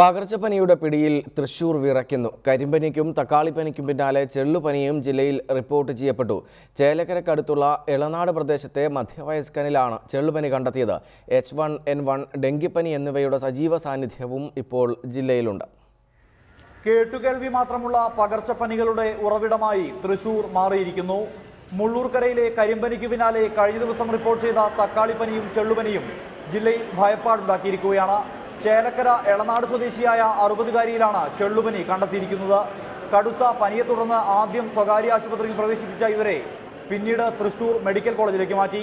പകർച്ചപ്പനിയുടെ പിടിയിൽ തൃശൂർ വിറയ്ക്കുന്നു. കരിമ്പനിക്കും തക്കാളിപ്പനിക്കും പിന്നാലെ ചെള്ളുപനിയും ജില്ലയിൽ റിപ്പോർട്ട് ചെയ്യപ്പെട്ടു. ചേലക്കരക്കടുത്തുള്ള ഇളനാട് പ്രദേശത്തെ മധ്യവയസ്കനിലാണ് ചെള്ളുപനി കണ്ടെത്തിയത്. എച്ച് വൺ എൻ വൺ ഡെങ്കിപ്പനി എന്നിവയുടെ സജീവ സാന്നിധ്യവും ഇപ്പോൾ ജില്ലയിലുണ്ട്. കേട്ടുകേൾവി മാത്രമുള്ള പകർച്ചപ്പനികളുടെ ഉറവിടമായി തൃശൂർ മാറിയിരിക്കുന്നു. മുള്ളൂർക്കരയിലെ കരിമ്പനിക്ക് പിന്നാലെ കഴിഞ്ഞ ദിവസം റിപ്പോർട്ട് ചെയ്ത തക്കാളിപ്പനിയും ചെള്ളുപനിയും ജില്ലയിൽ ഭയപ്പാടുണ്ടാക്കിയിരിക്കുകയാണ്. ചേലക്കര എളനാട് സ്വദേശിയായ അറുപതുകാരിയിലാണ് ചെള്ളുപനി കണ്ടെത്തിയിരിക്കുന്നത്. കടുത്ത പനിയെ തുടർന്ന് ആദ്യം സ്വകാര്യ ആശുപത്രിയിൽ പ്രവേശിപ്പിച്ച ഇവരെ പിന്നീട് തൃശൂർ മെഡിക്കൽ കോളേജിലേക്ക് മാറ്റി.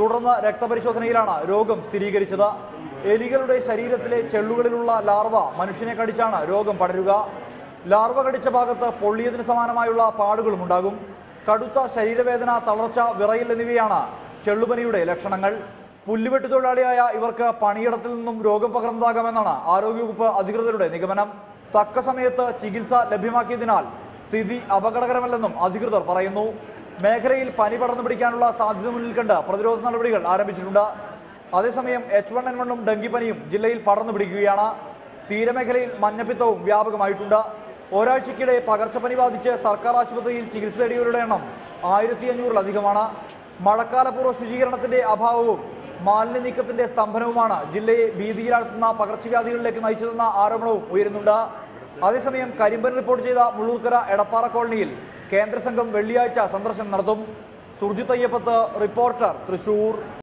തുടർന്ന് രക്തപരിശോധനയിലാണ് രോഗം സ്ഥിരീകരിച്ചത്. എലികളുടെ ശരീരത്തിലെ ചെള്ളുകളിലുള്ള ലാർവ മനുഷ്യനെ കടിച്ചാണ് രോഗം പടരുക. ലാർവ കടിച്ച ഭാഗത്ത് പൊള്ളിയതിന് സമാനമായുള്ള പാടുകളും ഉണ്ടാകും. കടുത്ത ശരീരവേദന തളർച്ച വിറയൽ എന്നിവയാണ് ചെള്ളുപനിയുടെ ലക്ഷണങ്ങൾ. പുല്ലുവെട്ട് തൊഴിലാളിയായ ഇവർക്ക് പണിയിടത്തിൽ നിന്നും രോഗം പകർന്നതാകാമെന്നാണ് ആരോഗ്യവകുപ്പ് അധികൃതരുടെ നിഗമനം. തക്ക സമയത്ത് ചികിത്സ ലഭ്യമാക്കിയതിനാൽ സ്ഥിതി അപകടകരമല്ലെന്നും അധികൃതർ പറയുന്നു. മേഖലയിൽ പനി പടർന്നു പിടിക്കാനുള്ള സാധ്യത മുന്നിൽ കണ്ട് പ്രതിരോധ നടപടികൾ ആരംഭിച്ചിട്ടുണ്ട്. അതേസമയം എച്ച് വൺ എൻ വണ്ണും ഡെങ്കിപ്പനിയും ജില്ലയിൽ പടർന്നു പിടിക്കുകയാണ്. തീരമേഖലയിൽ മഞ്ഞപ്പിത്തവും വ്യാപകമായിട്ടുണ്ട്. ഒരാഴ്ചക്കിടെ പകർച്ചപ്പനി ബാധിച്ച് സർക്കാർ ആശുപത്രിയിൽ ചികിത്സ തേടിയവരുടെ എണ്ണം ആയിരത്തി അഞ്ഞൂറിലധികമാണ് മഴക്കാലപൂർവ ശുചീകരണത്തിന്റെ അഭാവവും മാലിന്യ നീക്കത്തിന്റെ സ്തംഭനവുമാണ് ജില്ലയെ ഭീതിയിലാഴ്ത്തുന്ന പകർച്ചവ്യാധികളിലേക്ക് നയിച്ചതെന്ന ആരോപണവും ഉയരുന്നുണ്ട്. അതേസമയം കരിമ്പൻ റിപ്പോർട്ട് ചെയ്ത മുള്ളൂർക്കര എടപ്പാറ കോളനിയിൽ കേന്ദ്ര സംഘം വെള്ളിയാഴ്ച സന്ദർശനം നടത്തും. സുർജിത് അയ്യപ്പത്ത് റിപ്പോർട്ടർ തൃശൂർ.